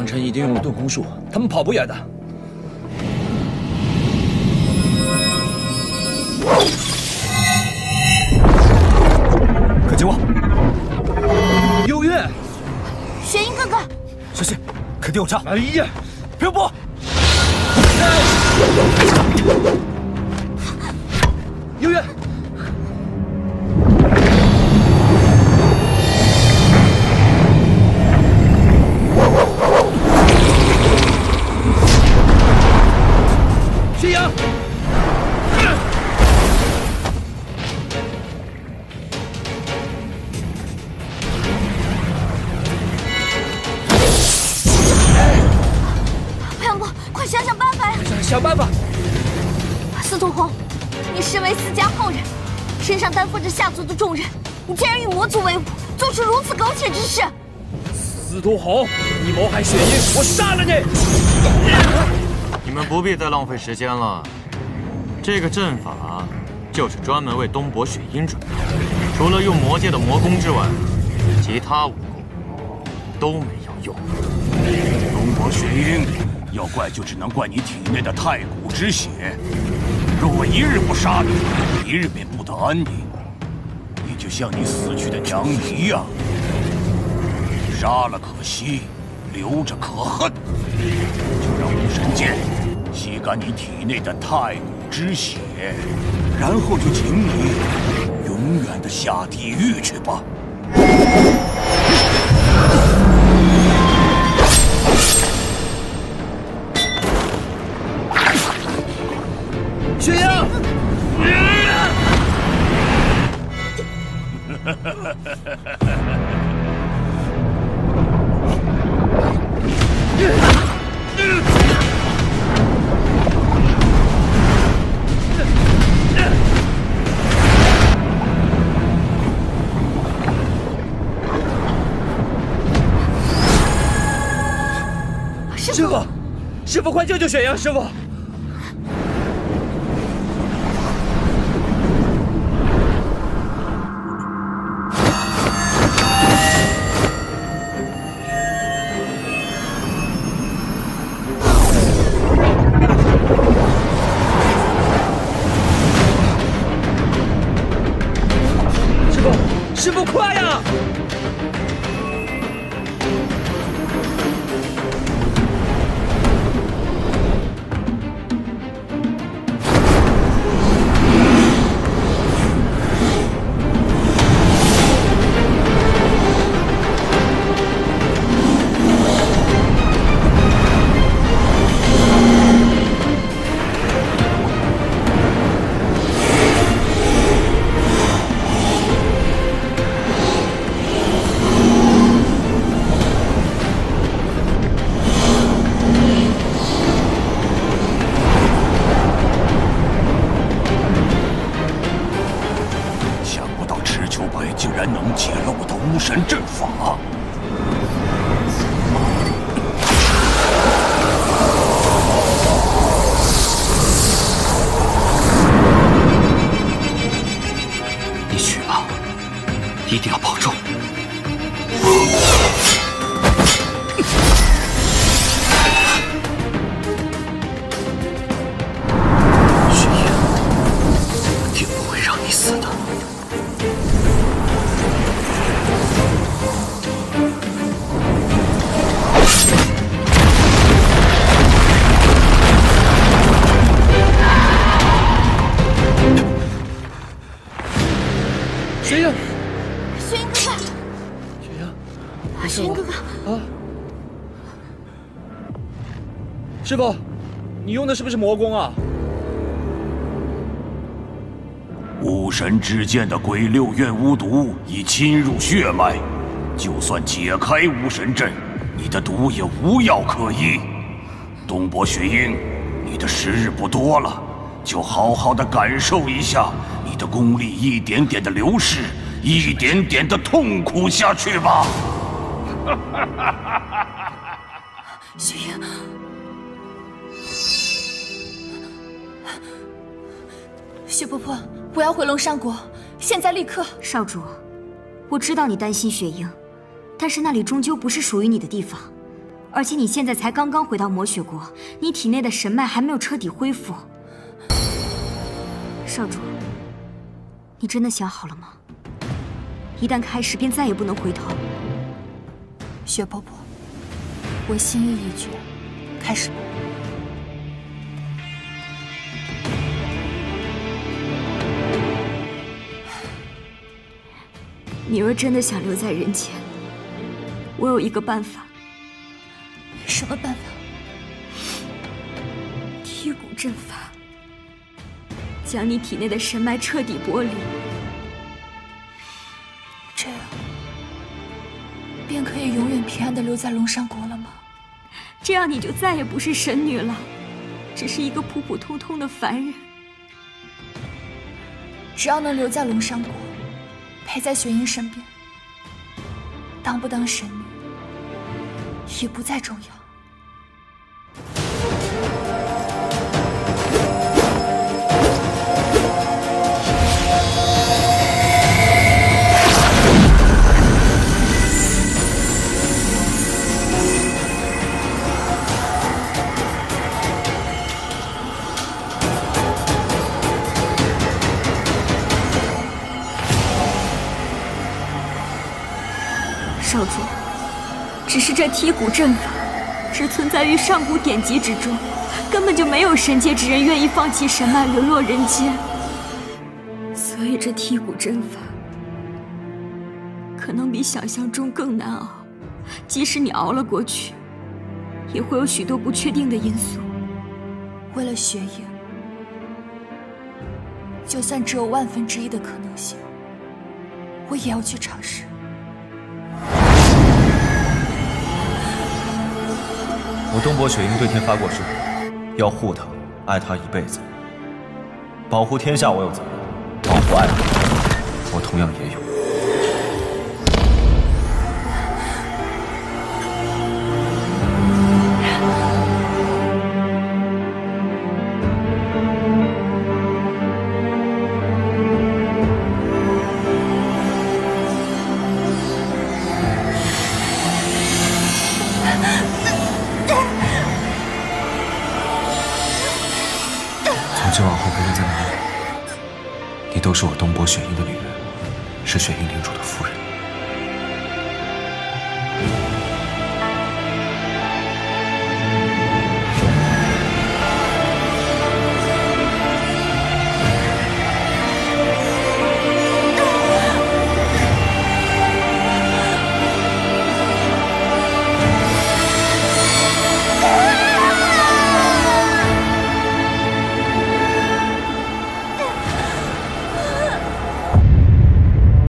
杨晨一定用了遁空术，他们跑不远的。快接我！幽月，玄鹰哥哥，小心，肯定有诈！哎呀，平步！幽司徒红，你身为司家后人，身上担负着下族的重任，你竟然与魔族为伍，做出如此苟且之事！司徒红，你谋害雪鹰，我杀了你！你们不必再浪费时间了。这个阵法就是专门为东伯雪鹰准备的，除了用魔界的魔功之外，其他武功都没有用。东伯雪鹰，要怪就只能怪你体内的太古之血。若我一日不杀你，一日便不得安宁。你就像你死去的娘一样，杀了可惜，留着可恨。就让武神剑吸干你体内的太古之血，然后就请你永远的下地狱去吧。师傅，师傅，快救救雪阳！师傅，师傅，快呀！阵法。你去吧，一定要保重。师傅，你用的是不是魔功啊？巫神之剑的鬼六怨巫毒已侵入血脉，就算解开巫神阵，你的毒也无药可医。东伯雪鹰，你的时日不多了，就好好的感受一下你的功力一点点的流逝，一点点的痛苦下去吧。雪鹰，雪婆婆，我要回龙山国，现在立刻！少主，我知道你担心雪鹰，但是那里终究不是属于你的地方。而且你现在才刚刚回到魔雪国，你体内的神脉还没有彻底恢复。少主，你真的想好了吗？一旦开始，便再也不能回头。雪婆婆，我心意已决，开始吧。你若真的想留在人间，我有一个办法。什么办法？剔骨阵法，将你体内的神脉彻底剥离，这样便可以永远平安的留在龙山国了吗？这样你就再也不是神女了，只是一个普普通通的凡人。只要能留在龙山国。陪在雪鹰身边，当不当神女已不再重要。少主，只是这剔骨阵法只存在于上古典籍之中，根本就没有神界之人愿意放弃神脉沦落人间。所以这剔骨阵法可能比想象中更难熬。即使你熬了过去，也会有许多不确定的因素。为了雪影，就算只有万分之一的可能性，我也要去尝试。我东伯雪鹰对天发过誓，要护她，爱她一辈子。保护天下我有责任，保护爱人，我同样也有。是我东伯雪鹰的女人，是雪鹰领主的夫人。